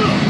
Ugh!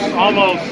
Almost,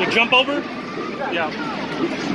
The jump over? Yeah.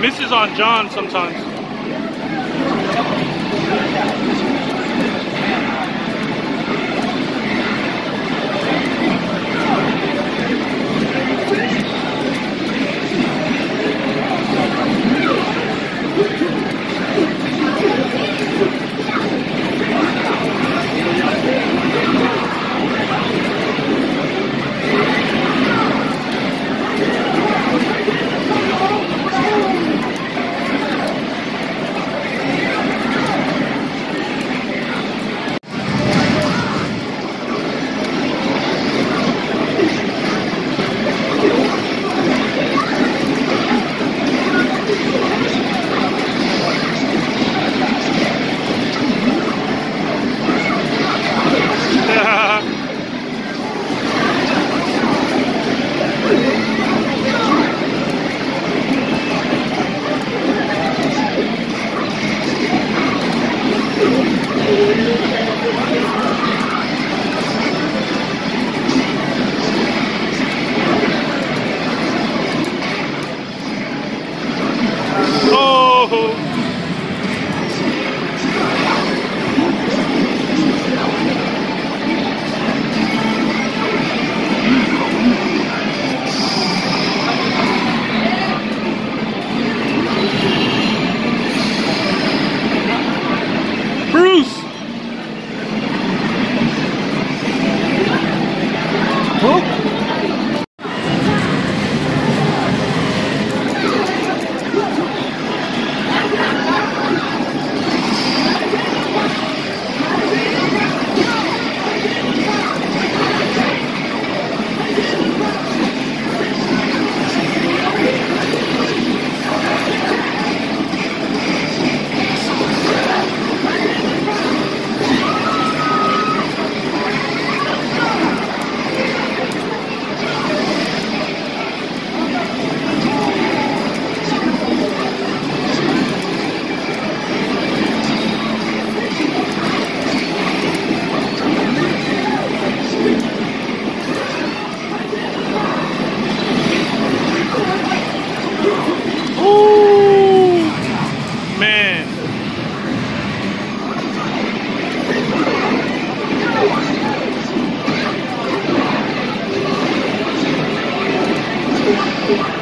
Misses on John sometimes. Oh, nice.